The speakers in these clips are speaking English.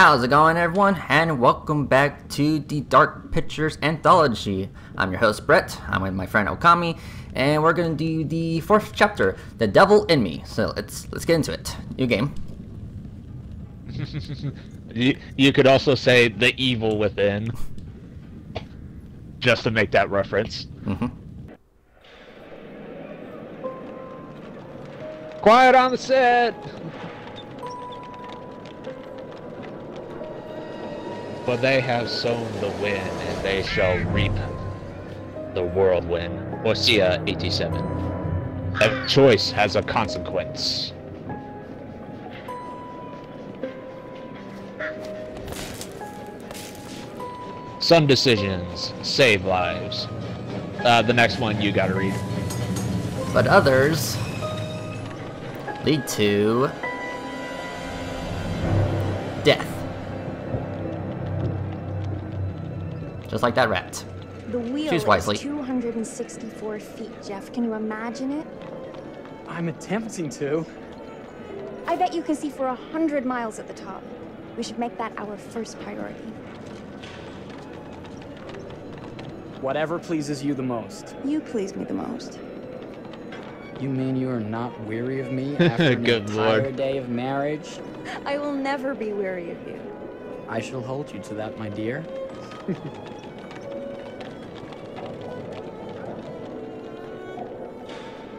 How's it going, everyone? And welcome back to the Dark Pictures Anthology. I'm your host, Brett. I'm with my friend Ookami, and we're gonna do the fourth chapter, The Devil in Me. So let's let's get into it. New game. you, you could also say the evil within, just to make that reference. Mm-hmm. Quiet on the set. But they have sown the wind, and they shall reap the whirlwind. Hosea 87. A choice has a consequence. Some decisions save lives. Uh, the next one you gotta read. But others lead to Just like that rat. The wheel Choose wisely. is 264 feet, Jeff. Can you imagine it? I'm attempting to. I bet you can see for a hundred miles at the top. We should make that our first priority. Whatever pleases you the most. You please me the most. You mean you are not weary of me after an entire lord. day of marriage? I will never be weary of you. I shall hold you to that, my dear.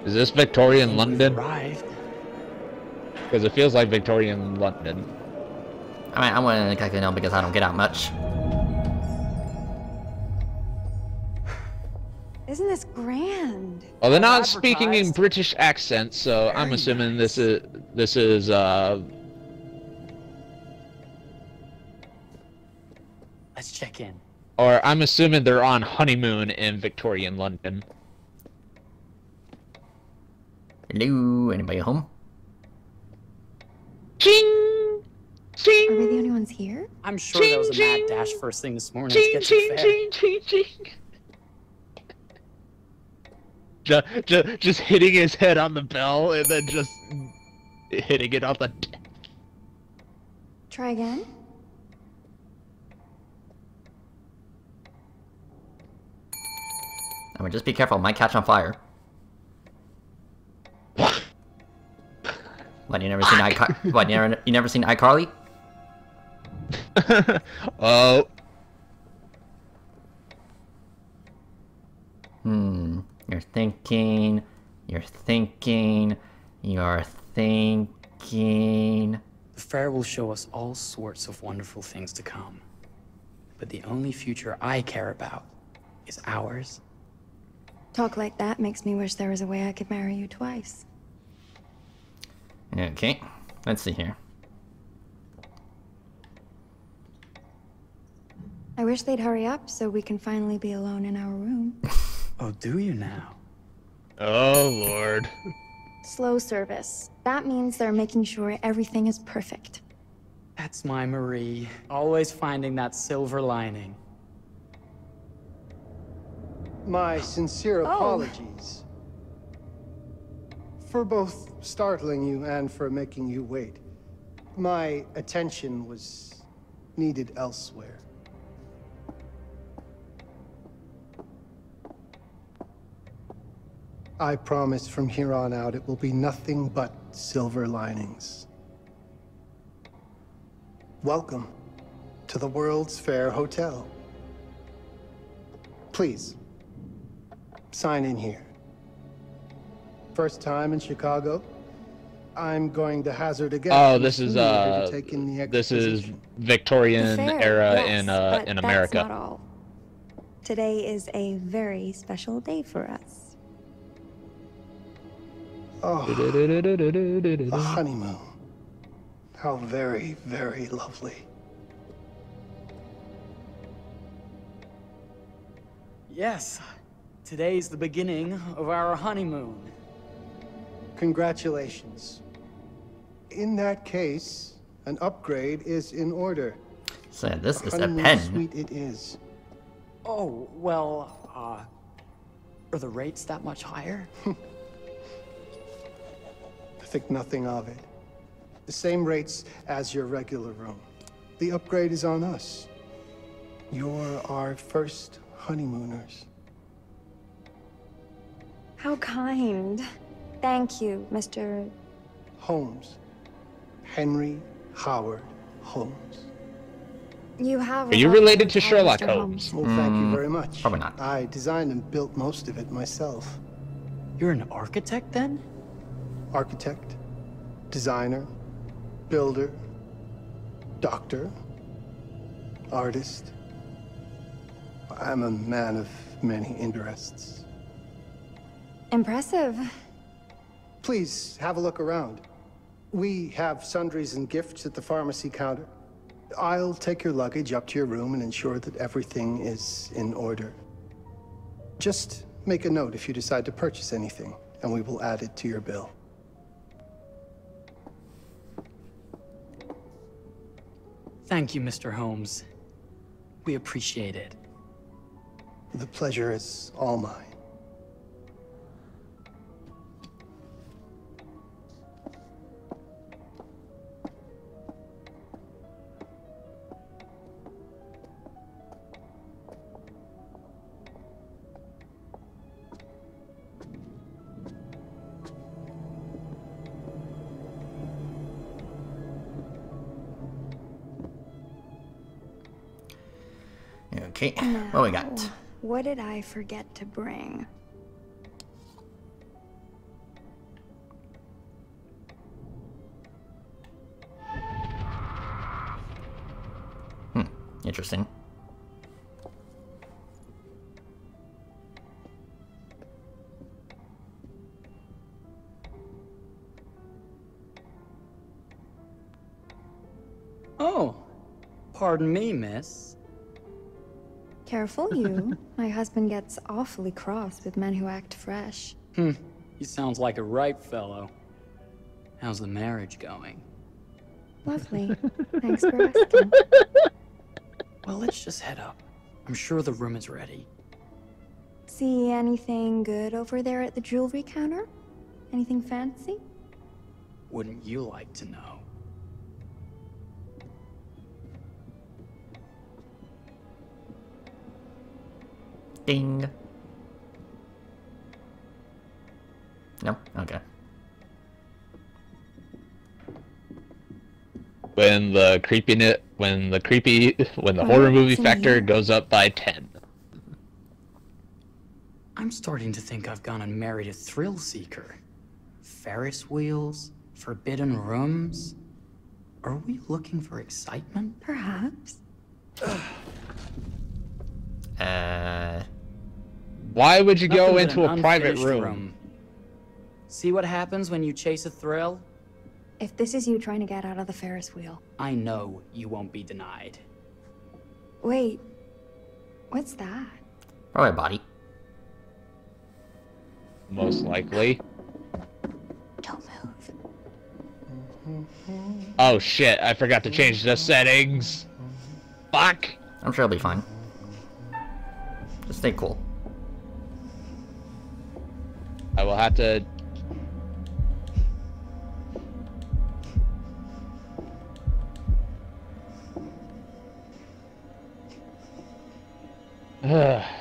Is this Victorian London? Arrived. Because it feels like Victorian London. I mean, I'm gonna click no because I don't get out much. Isn't this grand? Well, they're not speaking in. British accents, so I'm Very assuming this is this is uh Let's check in. or I'm assuming they're on honeymoon in Victorian London. Hello, anybody home? Ching! Ching! Are we the only ones here? I'm sure that was a Ching, mad dash first thing this morning Ching, to get ching, to fair. ching, ching, ching. Just, just, just hitting his head on the bell and then just hitting it on the. Try again? I mean, just be careful, it might catch on fire. What, you never seen iCar- What, you never, you never seen iCarly? oh, Hmm. You're thinking. You're thinking. You're thinking. The fair will show us all sorts of wonderful things to come. But the only future I care about is ours. Talk like that makes me wish there was a way I could marry you twice. Okay. Let's see here. I wish they'd hurry up so we can finally be alone in our room. Oh, do you now? oh lord. Slow service. That means they're making sure everything is perfect. That's my Marie. Always finding that silver lining. My sincere Oh. For both startling you and for making you wait. My attention was needed elsewhere. I promise from here on out it will be nothing but silver linings. Welcome to the World's Fair Hotel. Please, sign in here. First time in Chicago. I'm going to hazard a guess. Oh, this is Who uh, to take in the this is. Victorian fair, era yes, in uh but in That's America. not all. Today is a very special day for us. Oh, a honeymoon. How very, very lovely. Yes, today's the beginning of our honeymoon. Congratulations. In that case, an upgrade is in order. So this is a honeymoon pen. Sweet it is. Oh, well, uh, are the rates that much higher? I think nothing of it. The same rates as your regular room. the upgrade is on us. You're our first honeymooners. How kind. Thank you, Mr. Holmes. Henry Howard Holmes. You have. Are you related to Sherlock Mr. Holmes? Well, thank you hmm, very much. probably not. I designed and built most of it myself. You're an architect then? Architect, designer, builder, doctor, artist. I'm a man of many interests. Impressive. Please have a look around. We have sundries and gifts at the pharmacy counter. I'll take your luggage up to your room and ensure that everything is in order. Just make a note if you decide to purchase anything, and we will add it to your bill. Thank you, Mr. Holmes. We appreciate it. The pleasure is all mine. Okay, what we got? What did I forget to bring? Hmm, Interesting. Oh, pardon me, miss. Careful, you. My husband gets awfully cross with men who act fresh. Hmm, he sounds like a ripe fellow. How's the marriage going? Lovely. Thanks for asking. Well, let's just head up. I'm sure the room is ready. See anything good over there at the jewelry counter? Anything fancy? Wouldn't you like to know? Ding. No? Okay. When the creepiness, when the creepy, when the Oh, horror movie factor here. goes up by ten. I'm starting to think I've gone and married a thrill seeker. Ferris wheels, forbidden rooms. Are we looking for excitement? Perhaps. Uh, Why would you go into a private unfinished room? See what happens when you chase a thrill? If this is you trying to get out of the Ferris wheel. I know you won't be denied. Wait. What's that? probably a body. Most likely. Don't move. Oh shit! I forgot to change the settings. Fuck. I'm sure it'll be fine. Just stay cool. I will have to. Ugh.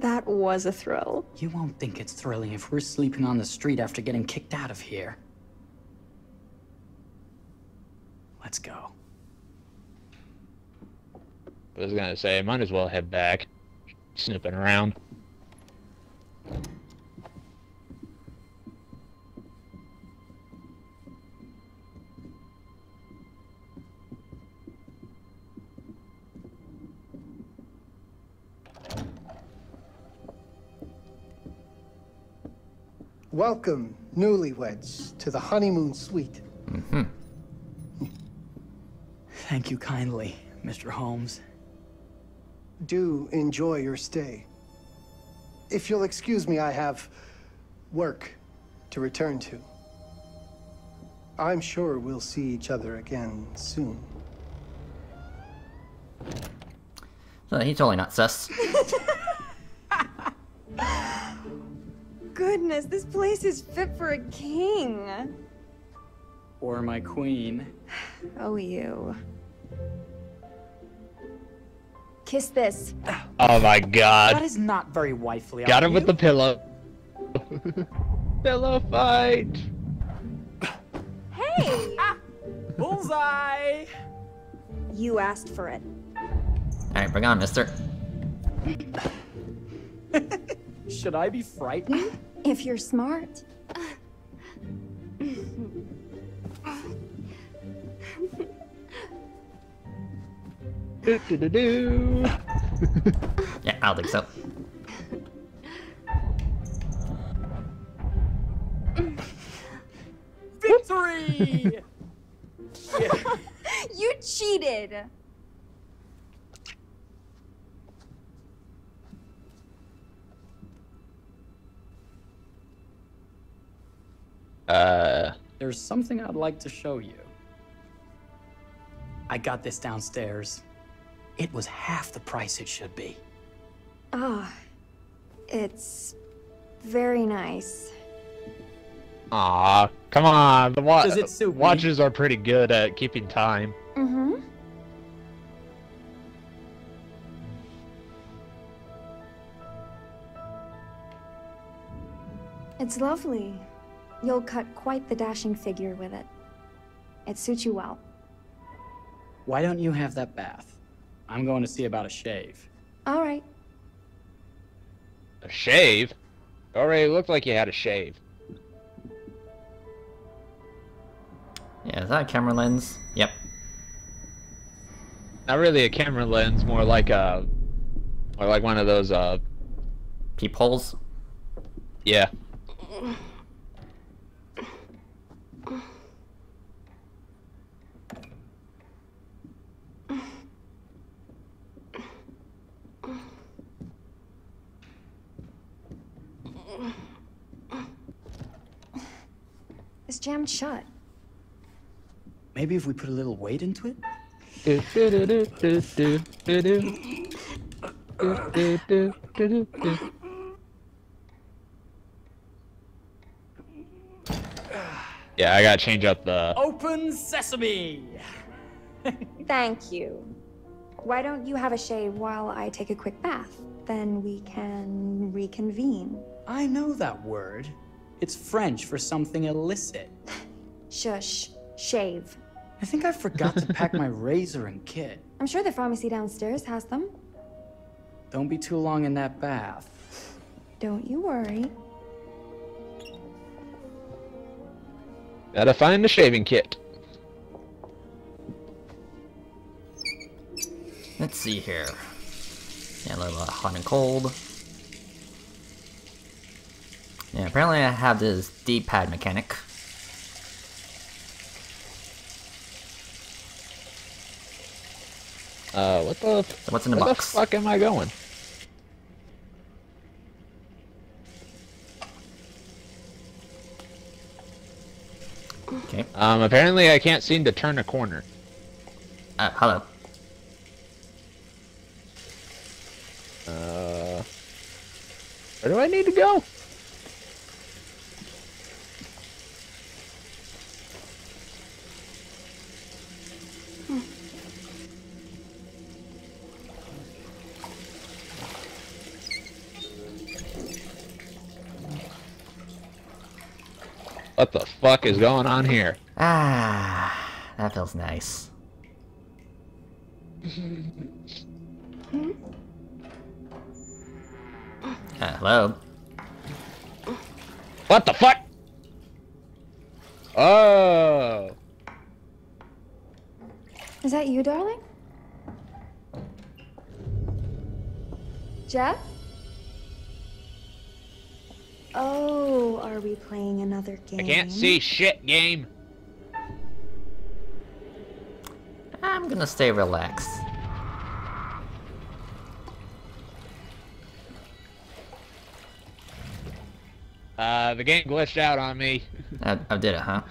That was a thrill. You won't think it's thrilling if we're sleeping on the street after getting kicked out of here. Let's go. I was gonna say, might as well head back. Snooping around. Welcome, newlyweds, to the honeymoon suite. Mm-hmm. Thank you kindly, Mr. Holmes. Do enjoy your stay. If you'll excuse me, I have work to return to. I'm sure we'll see each other again soon. So he's totally not sus. Goodness, this place is fit for a king. Or my queen. Oh, you. Kiss this. Oh my god. That is not very wifely. Got of him with the pillow. pillow fight. Hey! Bullseye! you asked for it. Alright, bring on, mister. Should I be frightened? If you're smart. Do, do, do, do. Yeah, I don't think so. Victory! You cheated! Uh, There's something I'd like to show you. I got this downstairs. It was half the price it should be. Ah, it's very nice. Ah, come on. The wa- Does it suit me? watches are pretty good at keeping time. Mm-hmm. It's lovely. You'll cut quite the dashing figure with it. It suits you well. Why don't you have that bath? I'm going to see about a shave. All right. A shave? Already looked like you had a shave. Yeah, is that a camera lens? Yep. Not really a camera lens, more like a, more like one of those. Uh, Peepholes. yeah. It's jammed shut. Maybe if we put a little weight into it? Yeah, I gotta change up the. Open sesame! Thank you. Why don't you have a shave while I take a quick bath? Then we can reconvene. I know that word. It's French for something illicit. Shush. Shave. I think I forgot to pack my razor and kit. I'm sure the pharmacy downstairs has them. Don't be too long in that bath. Don't you worry. Gotta find the shaving kit. Let's see here. Yeah, a little uh, hot and cold. Yeah, apparently I have this D-pad mechanic. Uh, what the? What's in the where box? the fuck am I going? Okay. Um, apparently I can't seem to turn a corner. Uh, hello. Uh, where do I need to go? What the fuck is going on here? Ah, that feels nice. Uh, hello. What the fuck? Oh. Is that you, darling? Jeff? Are we playing another game? I can't see shit, game. I'm gonna stay relaxed. Uh, the game glitched out on me. I, I did it, huh?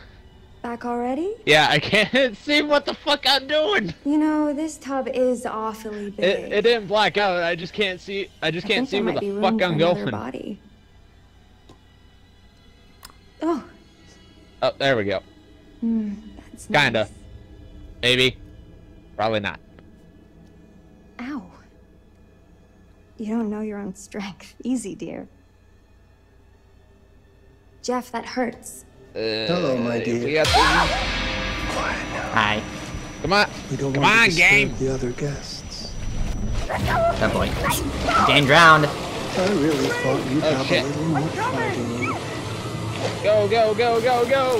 Back already? Yeah, I can't see what the fuck I'm doing. You know, this tub is awfully big. It, it didn't black out. I just can't see. I just I can't think see there where the fuck I'm another going. Body. Oh, Oh, there we go. hmm, that's Kinda. nice. Maybe. Probably not. Ow. You don't know your own strength. Easy, dear. Jeff, that hurts. Uh, Hello, my dear. We got the... Hi. Come on. We don't Come want on, to disturb game. the other guests. That boy. Getting drowned. I really thought you'd Oh, have shit. a little more fighting in you. Go, go, go, go, go.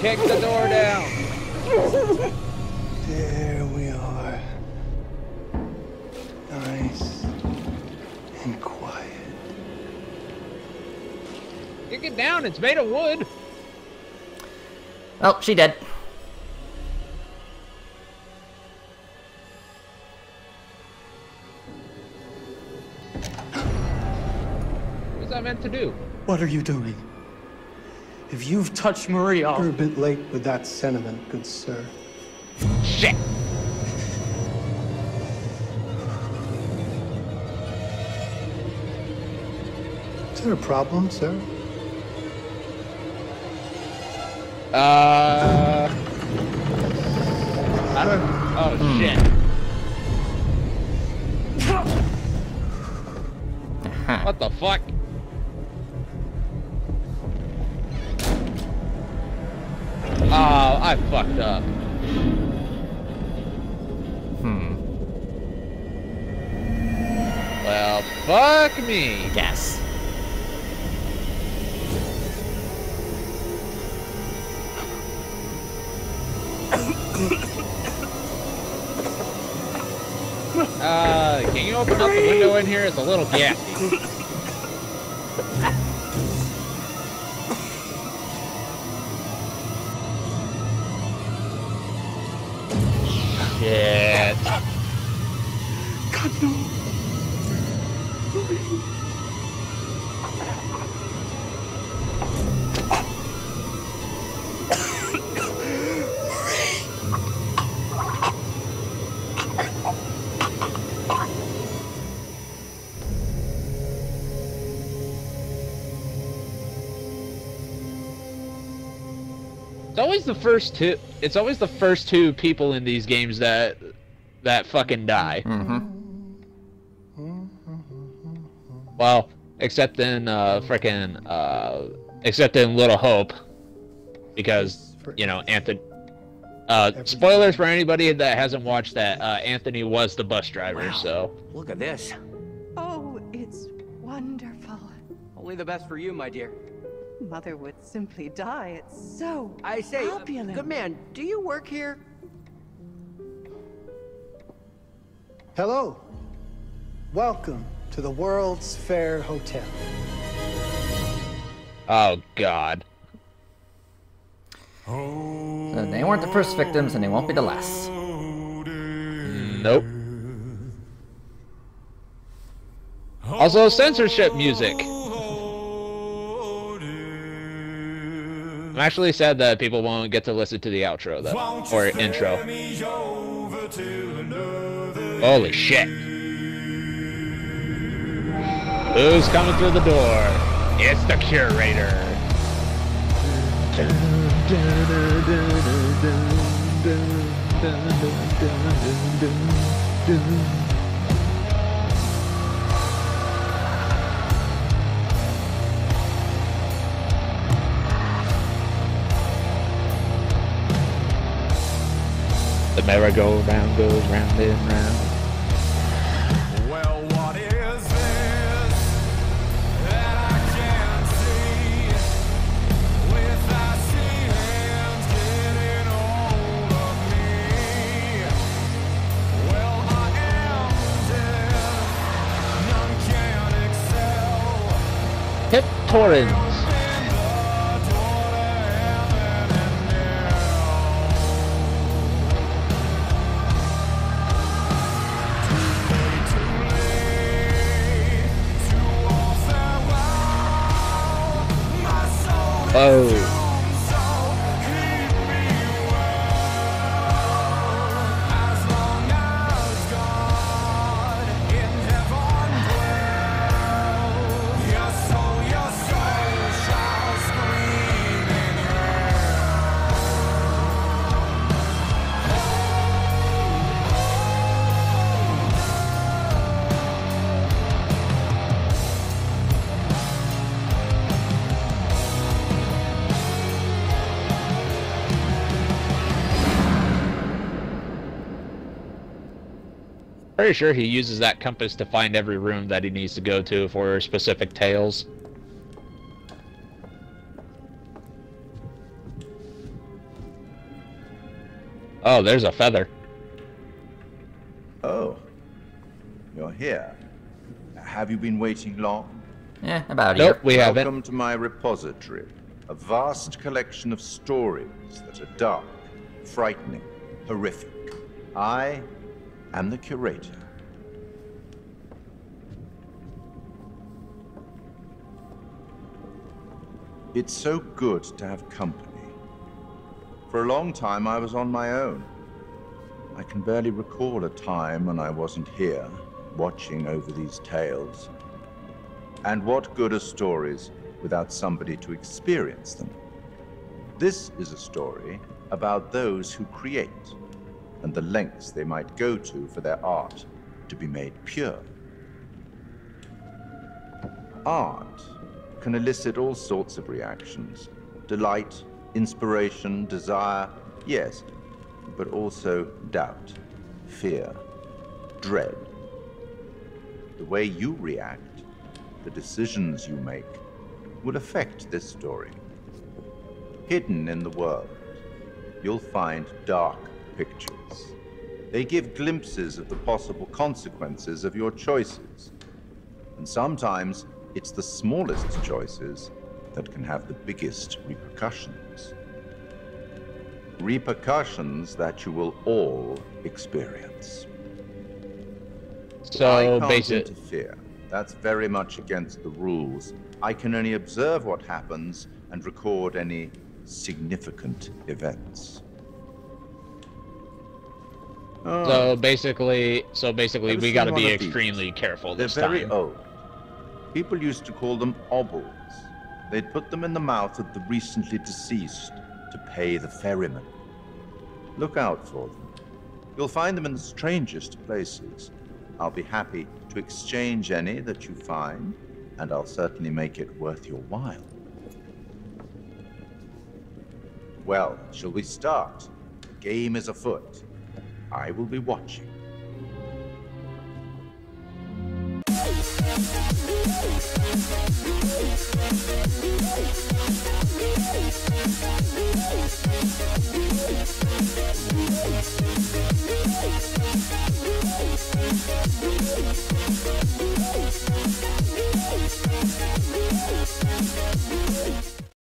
Kick the door down. There we are. Nice and quiet. Kick it down. It's made of wood. Oh, she dead. What's that meant to do? What are you doing? If you've touched Marie, You're a I'll... bit late with that sentiment, good sir. Shit. Is there a problem, sir? Uh. I don't. Oh shit. What the fuck? Oh, I fucked up. Hmm. Well, fuck me. Yes. Uh, can you open up the window in here? It's a little gassy. It's always the first two. It's always the first two people in these games that that fucking die. Mm-hmm. Well, except in uh, frickin' uh, except in Little Hope, because you know Anthony. Uh, spoilers for anybody that hasn't watched that. Uh, Anthony was the bus driver, so Look at this. Oh, it's wonderful. Only the best for you, my dear. Mother would simply die. It's so I say, uh, opulent. good man, do you work here? Hello. Welcome to the World's Fair Hotel. oh god. So they weren't the first victims, and they won't be the last. Nope. Also, censorship music. I'm actually sad that people won't get to listen to the outro though, or intro. Holy shit! Who's coming through the door? It's the curator. The merry-go-round goes round and round. Well, Oh. Pretty sure he uses that compass to find every room that he needs to go to for specific tales. Oh, there's a feather. Oh, you're here. Have you been waiting long? Yeah, about a Nope, year. we haven't. Welcome to my repository. A vast collection of stories that are dark, frightening, horrific. I am the curator. It's so good to have company. For a long time, I was on my own. I can barely recall a time when I wasn't here, watching over these tales. And what good are stories without somebody to experience them? This is a story about those who create and the lengths they might go to for their art to be made pure. Art can elicit all sorts of reactions delight, inspiration, desire, yes, but also doubt, fear, dread. The way you react, the decisions you make, will affect this story. Hidden in the world, you'll find dark pictures. They give glimpses of the possible consequences of your choices. And sometimes it's the smallest choices that can have the biggest repercussions. Repercussions that you will all experience. So I can't basic. interfere. That's very much against the rules. I can only observe what happens and record any significant events. Oh, So basically, so basically, Ever we got to be of these? extremely careful They're very time. old. People used to call them obols. They'd put them in the mouth of the recently deceased to pay the ferryman. Look out for them. You'll find them in the strangest places. I'll be happy to exchange any that you find, and I'll certainly make it worth your while. Well, shall we start? Game is afoot. I will be watching.